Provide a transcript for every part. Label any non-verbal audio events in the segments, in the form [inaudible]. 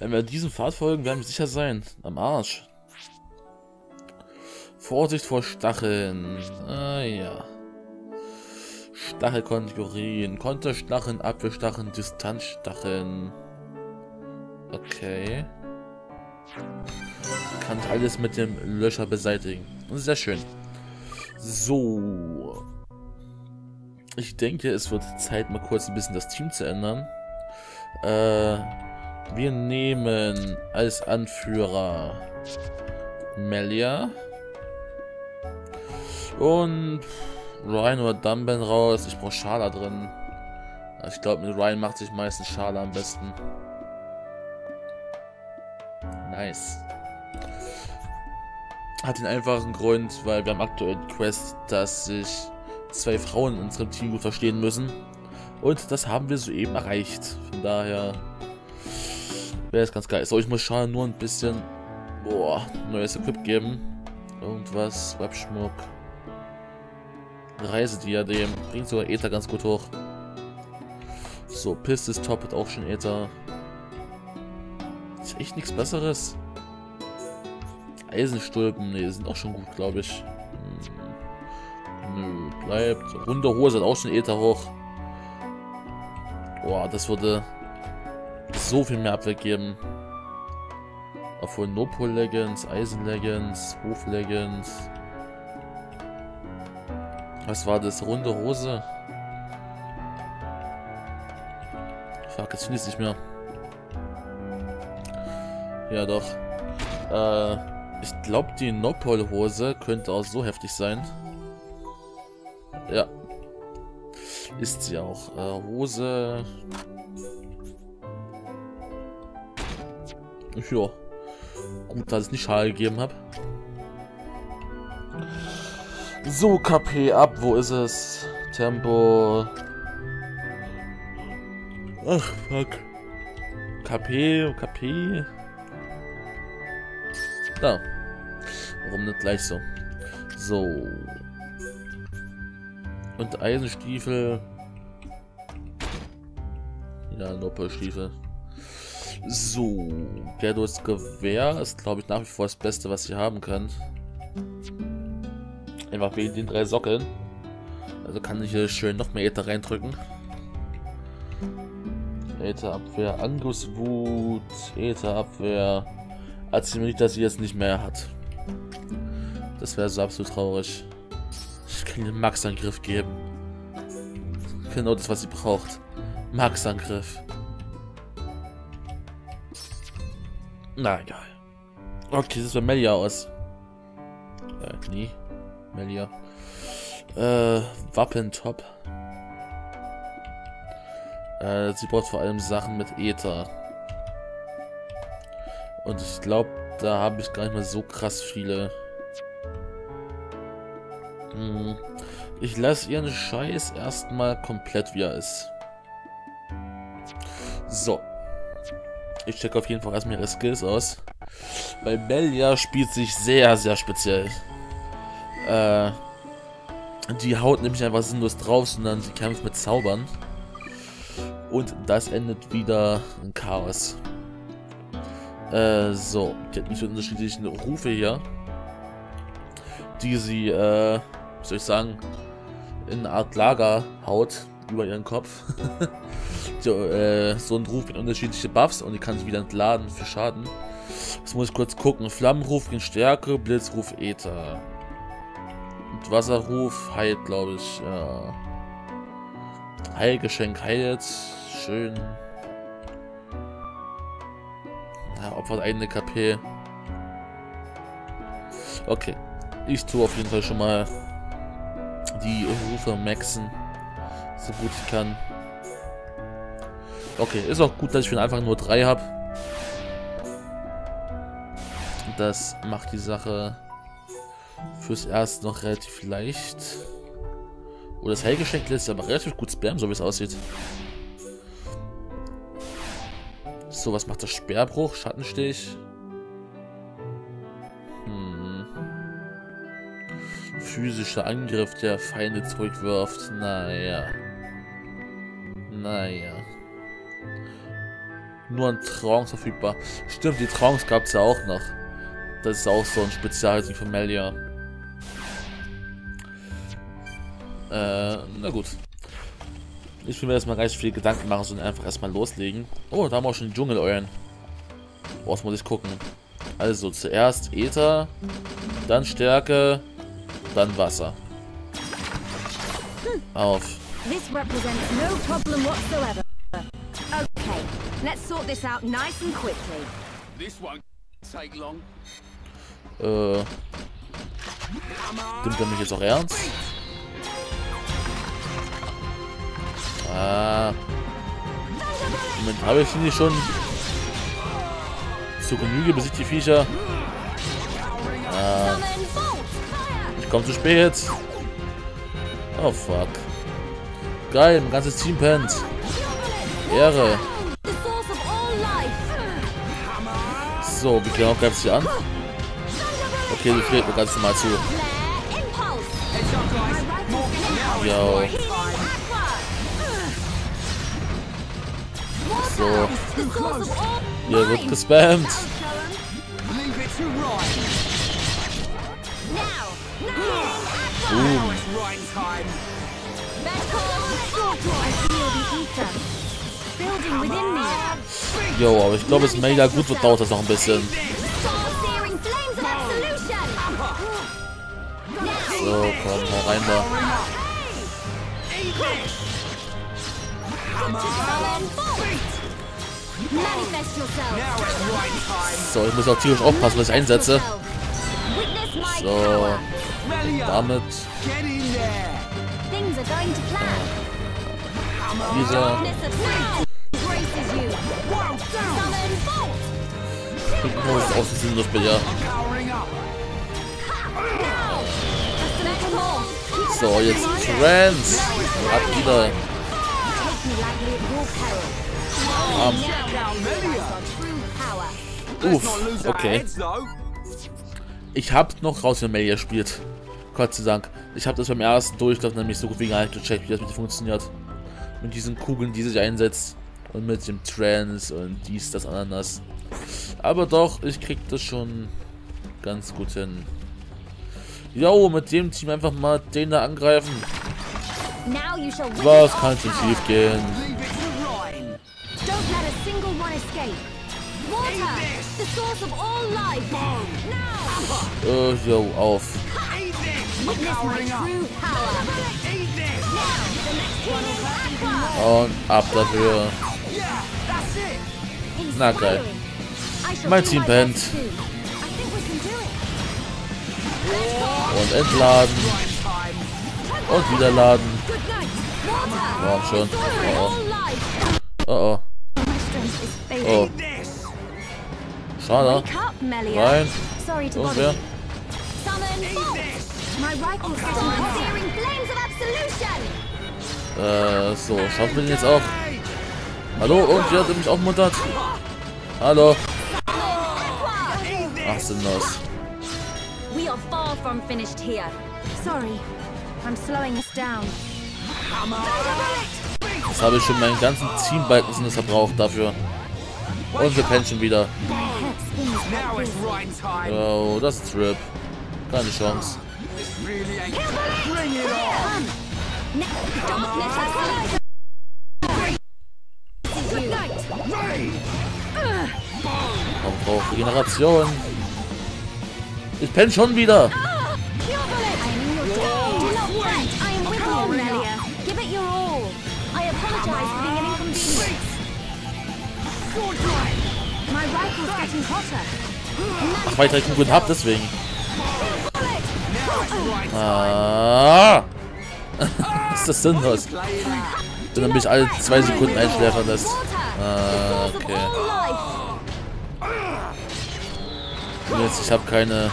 Wenn wir diesem Pfad folgen, werden wir sicher sein. Am Arsch. Vorsicht vor Stacheln. Ah ja. Stachelkategorien. Konterstacheln, Abwehrstacheln, Distanzstacheln. Okay. Kann alles mit dem Löscher beseitigen. Sehr schön. So. Ich denke, es wird Zeit, mal kurz ein bisschen das Team zu ändern. Äh, wir nehmen als Anführer Melia. Und Ryan oder Dumben raus. Ich brauche Schala drin. Ich glaube, mit Ryan macht sich meistens Schala am besten. Nice. Hat den einfachen Grund, weil wir haben aktuell Quest, dass sich zwei Frauen in unserem Team gut verstehen müssen. Und das haben wir soeben erreicht. Von daher wäre es ganz geil. So, ich muss schauen, nur ein bisschen boah, neues Equip geben. Irgendwas, Webschmuck. Reisediadem. Bringt sogar Ether ganz gut hoch. So, Pistis Top hat auch schon Ether. Ist echt nichts Besseres. Eisenstulpen, ne, sind auch schon gut, glaube ich. Hm. Nö, bleibt. Runde Hose hat auch schon Ether hoch. Boah, das würde so viel mehr Abwehr geben. Obwohl Nopol Legends, Eisen Legends, Hof Legends. Was war das? Runde Hose? Fuck, jetzt finde ich es nicht mehr. Ja, doch. Äh, ich glaube, die Nopol-Hose könnte auch so heftig sein. Ja. Ist sie auch. Äh, Hose. Ja. Gut, dass ich nicht Schal gegeben habe. So, KP ab. Wo ist es? Tempo. Ach, fuck. KP, KP. Da. Warum nicht gleich so? So. Und Eisenstiefel. Ja, Noppelstiefel. So. Gerdos Gewehr ist, glaube ich, nach wie vor das Beste, was ihr haben könnt. Einfach wegen den drei Sockeln. Also kann ich hier schön noch mehr Äther reindrücken. Ätherabwehr, Angriffswut, Ätherabwehr. Erzähl mir nicht, dass sie jetzt nicht mehr hat. Das wäre so absolut traurig. Ich kann ihr Max-Angriff geben. Genau das, was sie braucht. Max-Angriff. Na egal. Okay, das wäre Melia aus. Äh, nie. Melia. Äh, Wappentop. Äh, sie braucht vor allem Sachen mit Ether. Und ich glaube, da habe ich gar nicht mehr so krass viele. Hm. Ich lasse ihren Scheiß erstmal komplett, wie er ist. So. Ich checke auf jeden Fall erstmal ihre Skills aus. Weil Belia spielt sich sehr, sehr speziell. Äh, die haut nämlich einfach sinnlos drauf, sondern sie kämpft mit Zaubern. Und das endet wieder in Chaos. Äh, so. Die hat so unterschiedliche Rufe hier. Die sie, äh, soll ich sagen, in eine Art Lager haut über ihren Kopf. [laughs] so, äh, so ein Ruf mit unterschiedlichen Buffs und die kann sich wieder entladen für Schaden. Das muss ich kurz gucken. Flammenruf gegen Stärke, Blitzruf Ether. Und Wasserruf heilt, glaube ich. Ja. Heilgeschenk heilt. Schön. Ja, opfert eine KP. Okay. Ich tue auf jeden Fall schon mal die Rufe maxen. So gut ich kann. Okay, ist auch gut, dass ich Anfang nur drei habe. Das macht die Sache fürs Erste noch relativ leicht. Oh, das Hellgeschenk lässt aber relativ gut spammen, so wie es aussieht. So, was macht der Sperrbruch? Schattenstich. Hm. Physischer Angriff, der Feinde zurückwirft. Naja. Naja. Nur in Trance verfügbar. Stimmt, die Trance gab es ja auch noch. Das ist auch so ein Spezialding von Melia. Äh, na gut. Ich will mir erstmal gar nicht viel Gedanken machen, sondern einfach erstmal loslegen. Oh, da haben wir auch schon Dschungeleulen. Was muss ich gucken? Also zuerst Ether, dann Stärke, dann Wasser. Auf. This represents no problem whatsoever. Let's sort this out nice and quickly. This won't take long. Äh. Nimmt er mich jetzt auch ernst? Ah. Moment, habe ich ihn schon zu Genüge besiegt die Viecher. Ah, ich komme zu spät. Oh fuck. Geil, mein ganzes Team pennt. Ehre. So, wie genau greifst du sie an? Okay, du fehlt mir ganz normal zu. Yo. So, hier wird gespammt. Boom. Building within me. Jo, aber ich glaube, es mega gut wird, dauert das noch ein bisschen. So, komm, hau rein da. So, ich muss auch tierisch aufpassen, was ich einsetze. So. Damit get Summon Bolt! Hypnose aus dem Sinnlos ja. Powering up. Now! Just a little more. So, jetzt Trance. Ab wieder. Let's Uff, okay. Ich hab noch raus, wenn Melia spielt. Gott sei Dank. Ich habe das beim ersten Durchlauf nämlich so gut wie gar nicht gecheckt, wie das mit funktioniert. Mit diesen Kugeln, die sich einsetzt. Und mit dem Trance und dies, das, Ananas. Aber doch, ich krieg das schon ganz gut hin. Jo, mit dem Team einfach mal den da angreifen. Now you shall witness Was kann schon schief gehen? Leave it to Ryan. Don't let a single one escape. Water, the source of all life. Now, Äh, jo, auf. Und ab dafür. Na, geil. Mein Team pennt. Und entladen. Und wieder laden. Warum schon? Oh, oh. Oh, oh. Oh. Schade. Of absolution. Äh, so. Schaffen wir den jetzt auch? Hallo? Und wer hat mich aufmuntert? Hallo? Ach, sinnlos. We are far from finished here. Sorry, I'm slowing us down. Jetzt habe ich schon meinen ganzen Teambalken verbraucht dafür. Und wir pennen schon wieder. Oh, das ist Rip. Keine Chance. Ne- Darkness has Man braucht Regeneration. Ich penne schon wieder. Ach, weil ich einen guten hab, deswegen. Ah! [laughs] ist das sinnlos? Wenn er mich alle zwei Sekunden einschläfern lässt. Ah, okay. jetzt, ich habe keine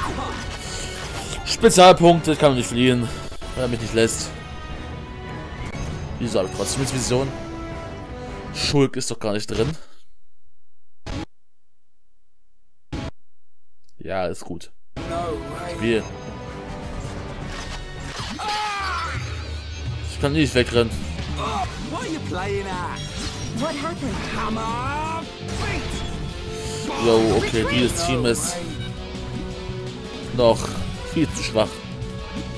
Spezialpunkte, kann nicht fliehen, weil er mich nicht lässt. Wieso habe ich trotzdem jetzt Vision? Schulk ist doch gar nicht drin. Ja, ist gut. Spiel. Ich kann nicht wegrennen. What are you playing at? What happened? Come on. Bring Jo, okay, dieses Team ist noch viel zu schwach.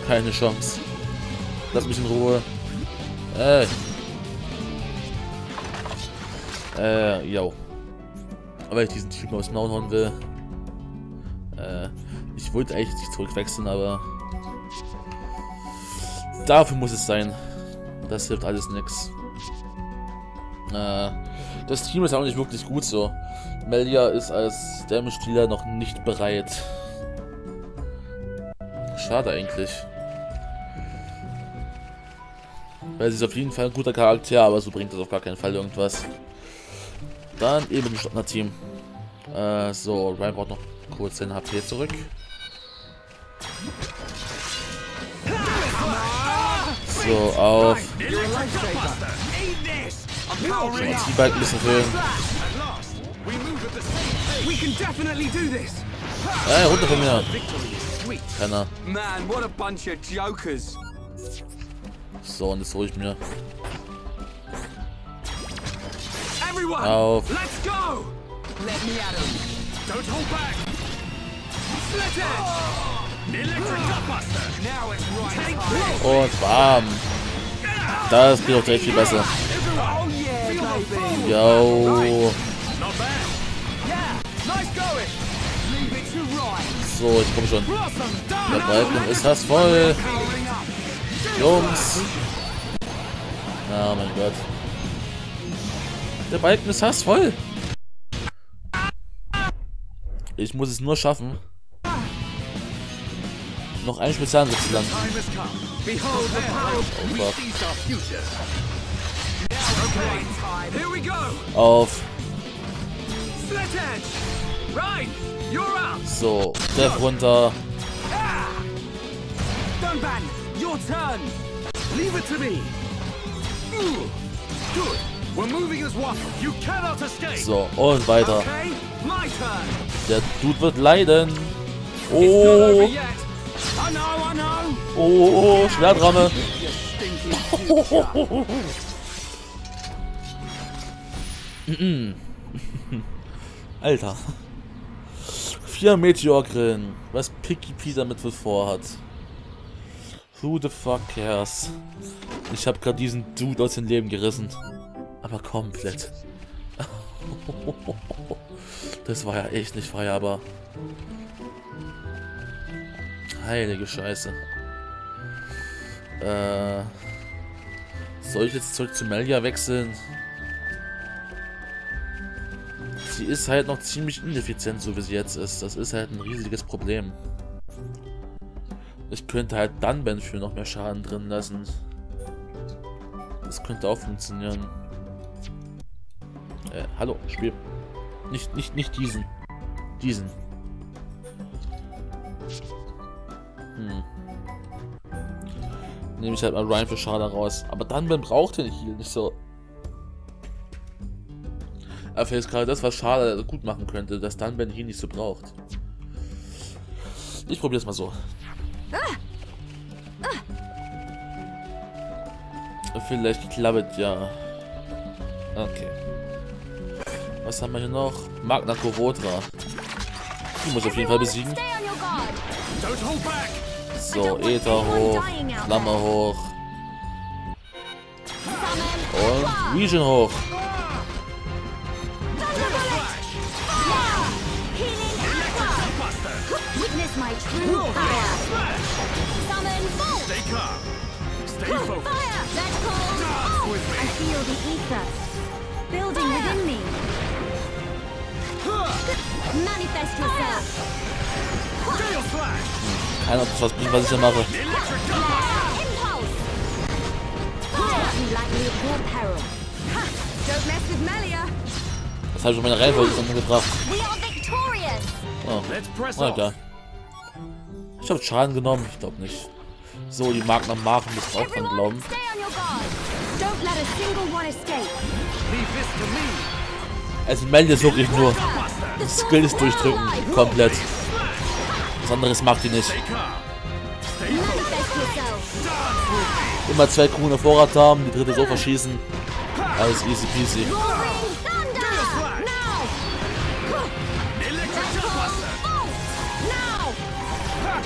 Keine Chance. Lass mich in Ruhe. Ey. Äh, yo. Aber ich diesen Typen aus Maul hauen will. Äh, ich wollte eigentlich nicht zurückwechseln, aber dafür muss es sein. Das hilft alles nix. Äh, das Team ist auch nicht wirklich gut so. Melia ist als Dämonenspieler noch nicht bereit. Schade eigentlich. Weil sie ist auf jeden Fall ein guter Charakter, aber so bringt das auf gar keinen Fall irgendwas. Dann eben ein Standard-Team. Äh, so, Ryan braucht noch kurz den HP zurück. So, auf. So, die beiden ein bisschen erhöhen. We can definitely do this. Ey, runter von mir. Keiner. Man, what a bunch of jokers. So, und jetzt hole ich mir Everyone, auf. let's go. Let me at him. Don't hold back. Split it. Electric Gutbuster. Now it's right. Take Und warm. Das geht doch direkt viel besser. Right. So, ich komme schon. Der. Balken ist fast voll. Jungs. Oh mein Gott. Der Balken ist fast voll. Ich muss es nur schaffen, noch einen Spezialangriff zu landen. Oh, fuck. Auf. So, Death runter. Dunban, your turn. Leave it to me. Ooh, Good. We're moving as one. You cannot escape. So, und weiter. Okay, my turn. Der Dude wird leiden. It's not over Oh, yet. I know, I know. oh, [laughs] [laughs] Alter. Vier Meteorgrillen. Was Picky P damit wohl vorhat. Who the fuck cares? Ich habe gerade diesen Dude aus dem Leben gerissen. Aber komplett. [laughs] Das war ja echt nicht feierbar. Heilige Scheiße. Äh. Soll ich jetzt zurück zu Melia wechseln? Sie ist halt noch ziemlich ineffizient, so wie sie jetzt ist. Das ist halt ein riesiges Problem. Ich könnte halt Dunban für noch mehr Schaden drin lassen. Das könnte auch funktionieren. Äh, hallo, Spiel. Nicht, nicht, nicht diesen. Diesen. Hm. Nehme ich halt mal Ryan für Schaden raus. Aber Dunban braucht den Heal nicht so. Aber ist gerade das, was Schade gut machen könnte, dass dann Ben hier nicht so braucht. Ich probiere es mal so. Vielleicht klappt ja. Okay. Was haben wir hier noch? Magna Kovotra. Die muss ich auf jeden Fall besiegen. So, Ether hoch, Flamme hoch und Region hoch. True power. Summon bolt. Stay calm. Stay focused. Fire. That's called. I feel the ether building within me. Manifest yourself. Gale slash. Keiner, was bringt, was ich hier mache. Impulse. Fire. Lightly absorb peril. Ha! Don't mess with Melia. Das habe ich schon meine Reihenfolge zusammengebracht. We are victorious. Oh. Let's press. Ich habe Schaden genommen, ich glaube nicht. So, die Magna machen das auch dran glauben. Also Mel ist wirklich nur Skills durchdrücken, komplett. Was anderes macht die nicht. Immer zwei Kugeln auf Vorrat haben, die dritte so verschießen. Alles easy peasy.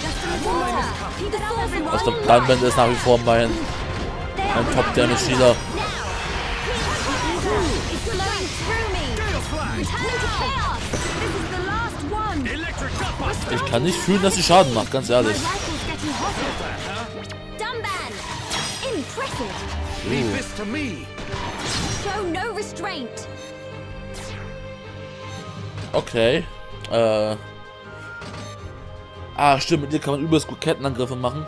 Everyone. Also der Brandband ist nach wie vor mein, mein Top-Damage-Healer. Now! It's flowing through me! Gale Flag! Returning to chaos! This is the last one! Electric Gutbuster! Ich kann nicht fühlen, dass sie Schaden macht, ganz ehrlich. rifle's getting hotter! Ah, stimmt, mit ihr kann man übelst gut Kettenangriffe machen,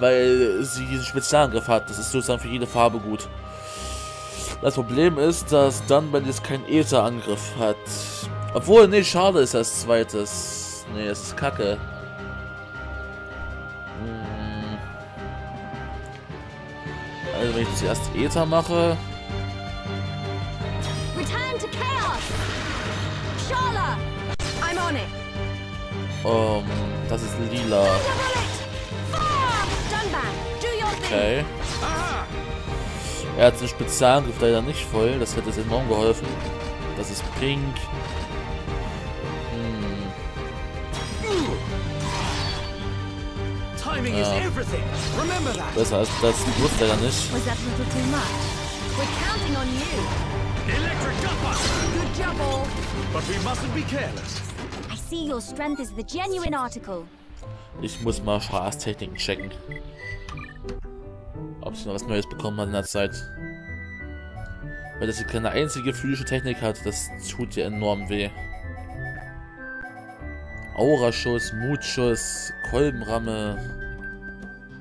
weil sie diesen Spezialangriff hat. Das ist sozusagen für jede Farbe gut. Das Problem ist, dass Dunban jetzt keinen Ether-Angriff hat. Obwohl, nee, schade ist das zweites. Nee, es ist kacke. Hm. Also wenn ich zuerst Ether mache, Return to chaos! Shala! I'm on it! Um, das ist lila. Okay. Er hat den Spezialangriff leider nicht voll, das hätte es enorm geholfen. Das ist pink. Hm. Timing is Ja. everything! Remember that! Besser als das wusste er nicht. Was that a little too much? We're counting on you! Electric! Good job, all! But we mustn't be careless. See your strength is the genuine article. Ich muss mal Schaas Techniken checken. Ob sie noch was Neues bekommen hat in der Zeit. Weil dass sie keine einzige physische Technik hat, das tut ihr enorm weh. Auraschuss, Mutschuss, Kolbenramme.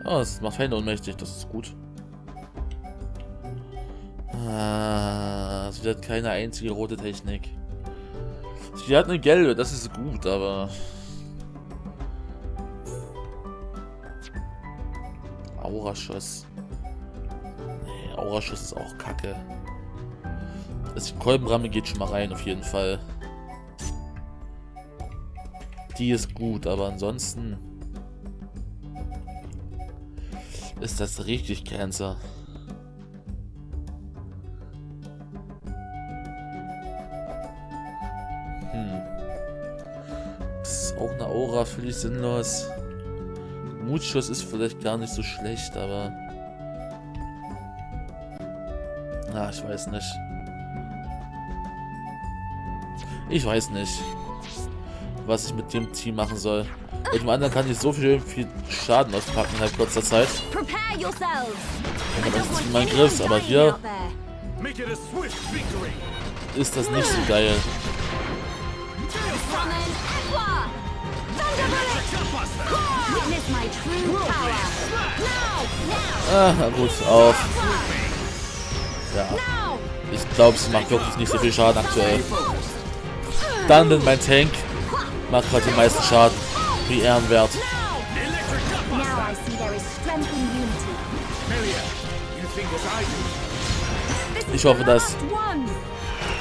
Ja, das macht Feinde ohnmächtig, das ist gut. Ah, sie hat keine einzige rote Technik. Sie hat eine gelbe, das ist gut, aber... Auraschuss. Nee, Auraschuss ist auch kacke. Das Kolbenramme geht schon mal rein, auf jeden Fall. Die ist gut, aber ansonsten ist das richtig Cancer. Aura, völlig sinnlos. Mutschuss ist vielleicht gar nicht so schlecht, aber... Na, ich weiß nicht. Ich weiß nicht, was ich mit dem Team machen soll. Mit dem anderen kann ich so viel, viel Schaden auspacken innerhalb kurzer Zeit. Prepare yourselves! Und I dann don't ist es in want meinem anyone Griff, aber hier ist das nicht so geil. Ah, gut, auf. Ja, Now! ich glaube, sie macht wirklich nicht so viel Schaden aktuell. Dann denn mein Tank macht gerade die meisten Schaden. Wie ehrenwert. Ich hoffe, dass-.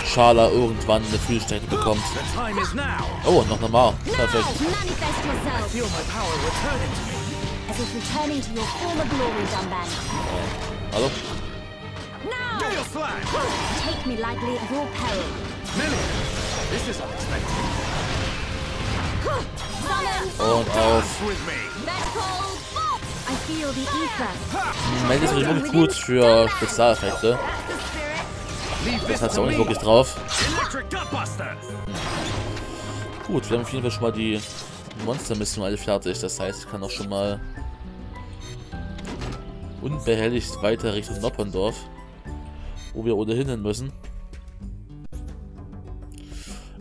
Schala irgendwann eine Fühlstärke bekommt. Oh, noch normal. Perfekt. Dunban. Hallo? Now! Gale Flag! Take me lightly at your peril. Melia, this is unexpected. Summon Und auf. Meld ist wirklich gut für Spezialeffekte. Das hat to auch nicht wirklich drauf. Gut, wir haben auf jeden Fall schon mal die Monster-Mission alle fertig. Das heißt, ich kann auch schon mal unbehelligt weiter Richtung Noppendorf, wo wir ohnehin hin müssen.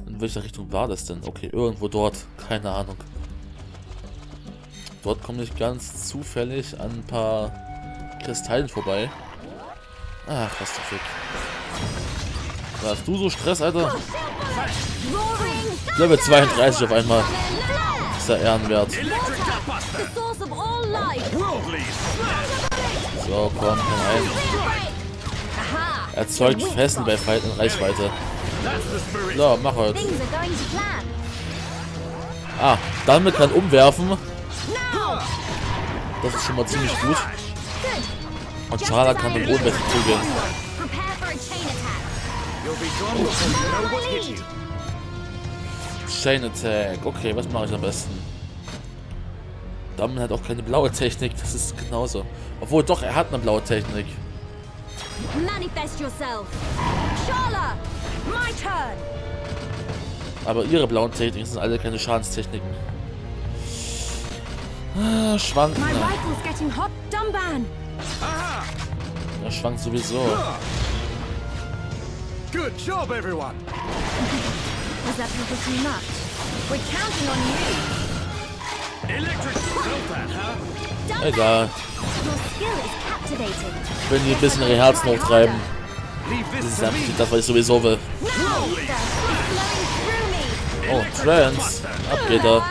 In welcher Richtung war das denn? Okay, irgendwo dort. Keine Ahnung. Dort komme ich ganz zufällig an ein paar Kristallen vorbei. Ach, was zum Fick. Hast du so Stress, Alter? Level 32 auf einmal. Ist ja ehrenwert. So, komm, komm rein. Erzeugt Fesseln bei Feinden in Reichweite. So, mach halt. Ah, damit kann umwerfen. Das ist schon mal ziemlich gut. Und as kann mit Bodenwechsel intended. Chain Attack. Okay, was mache ich am besten? Damen hat auch keine blaue Technik, das ist genauso. Obwohl, doch, er hat eine blaue Technik. Manifest yourself. Sharla, my turn. Aber ihre blauen Techniken sind alle keine Schadenstechniken. Ah, schwanken. My er. rifle's getting hot. Dumban. Aha! Er schwankt sowieso. Good job, everyone! Was that little too much? We're counting on you. Electric felt that, huh? Egal. Captivating. Wenn die ein bisschen ihre Herzen hochtreiben. Das ist einfach das, was ich sowieso will. Oh, Trance. Ab geht er.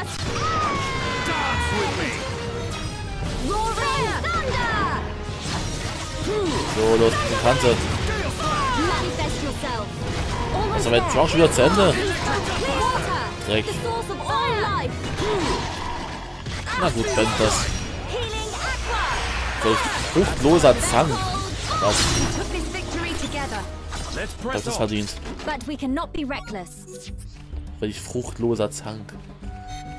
So, los, die Kante. Ist aber jetzt auch schon wieder zu Ende. Dreck. Na gut, brennt das. Vielleicht fruchtloser Let's Das press ist verdient. Welch fruchtloser Zank.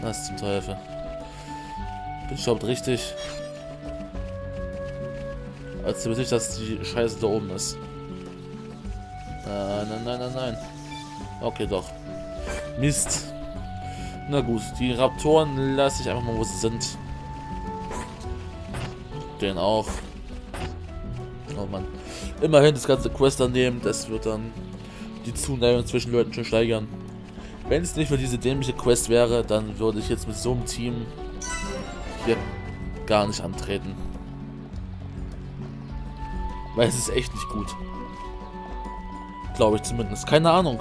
Was zum Teufel. Bin ich überhaupt richtig? Als sicher, dass die Scheiße da oben ist. Äh, nein, nein, nein, nein. Okay, doch. Mist. Na gut, die Raptoren lasse ich einfach mal, wo sie sind. Den auch. Oh Mann. Immerhin das ganze Quest annehmen, das wird dann die Zuneigung zwischen Leuten schon steigern. Wenn es nicht für diese dämliche Quest wäre, dann würde ich jetzt mit so einem Team hier gar nicht antreten. Weil es ist echt nicht gut. Glaube ich zumindest. Keine Ahnung.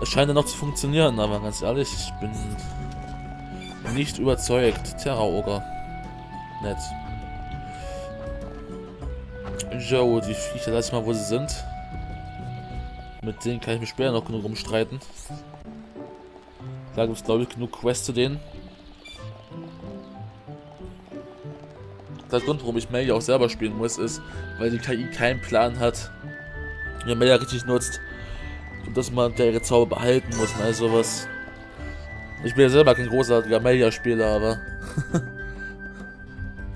Es scheint ja noch zu funktionieren, aber ganz ehrlich, ich bin nicht überzeugt. Terra-Oger. Nett. Jo, die Viecher lass ich mal, wo sie sind. Mit denen kann ich mich später noch genug rumstreiten. Da gibt es, glaube ich, genug Quests zu denen. Der Grund, warum ich Melia auch selber spielen muss, ist, weil die KI keinen Plan hat, wie man Melia richtig nutzt. Und dass man der ihre Zauber behalten muss und all sowas. Ich bin ja selber kein großartiger Melia-Spieler, aber [laughs]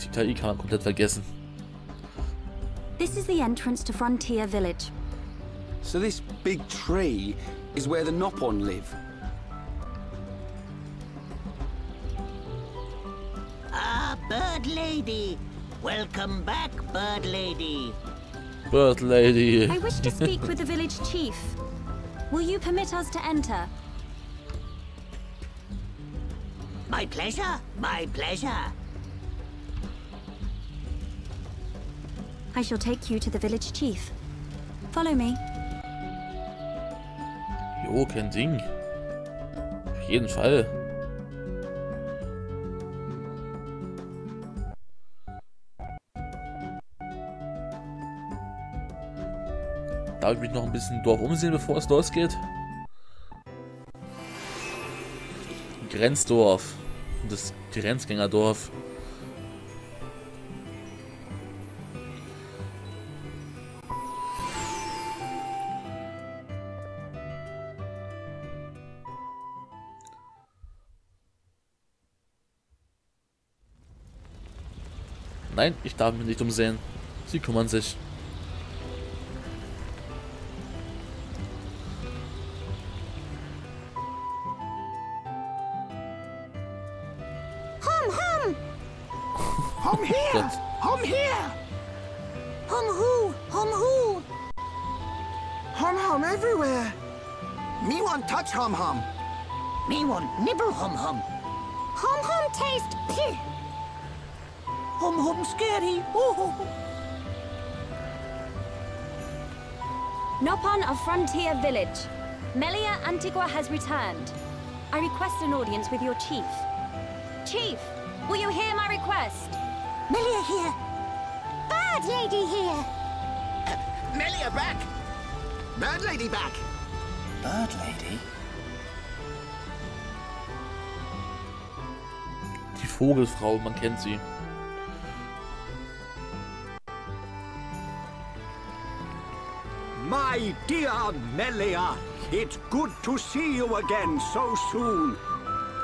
die KI kann man komplett vergessen. This is the entrance to Frontier Village. So this big tree is where the Nopon live. Ah, Bird Lady. Welcome back, Bird Lady. Bird Lady. I wish to speak with the village chief. Will you permit us to enter? My pleasure, my pleasure. I shall take you to the village chief. Follow me. Jo, kein Ding. Auf jeden Fall. Darf ich mich noch ein bisschen Dorf umsehen, bevor es losgeht? Grenzdorf. Das Grenzgängerdorf. Nein, ich darf mich nicht umsehen. Sie kümmern sich. I'm here! Gott. I'm here! Hum hoo, hum hoo. Hum hum everywhere! Me want touch hum hum. Me want nibble hum hum. Hum hum taste pih. Hum hum scary. Ooh. Nopon of Frontier Village. Melia Antigua has returned. I request an audience with your chief. Chief, will you hear my request? Melia here. Bird lady here. Melia back! Bird lady back! Bird Lady? Die Vogelfrau, man kennt sie. My dear Melia, it's good to see you again so soon.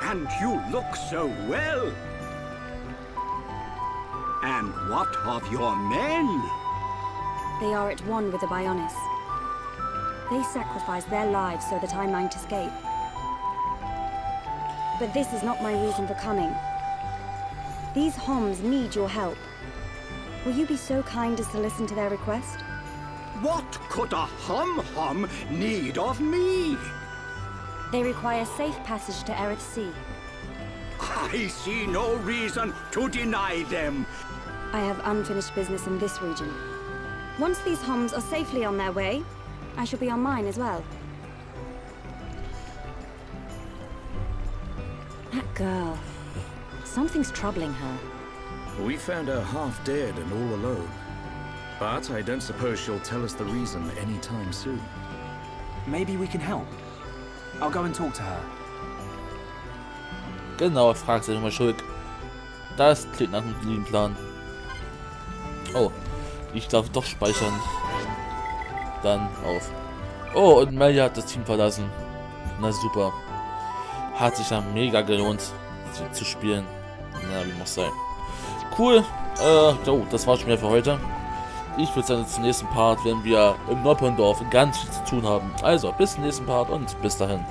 And you look so well. And what of your men? They are at one with the Bionis. They sacrificed their lives so that I might escape. But this is not my reason for coming. These Homs need your help. Will you be so kind as to listen to their request? What could a hum-hum need of me? They require safe passage to Erith Sea. I see no reason to deny them. I have unfinished business in this region. Once these Homs are safely on their way, I shall be on mine as well. That girl. Something's troubling her. We found her half dead and all alone. But I don't suppose she'll tell us the reason anytime soon. Maybe we can help. I'll go and talk to her. Genau, fragt sich immer Schulk. Das klingt nach einem lieben Plan. Oh, ich darf doch speichern. Dann auf. Oh, und Melia hat das Team verlassen. Na super. Hat sich ja mega gelohnt, zu spielen. Na, wie muss sein. Cool. Äh, oh, das war's schon wieder für heute. Ich würde sagen, zum nächsten Part, wenn wir im Noppendorf ganz viel zu tun haben. Also, bis zum nächsten Part und bis dahin.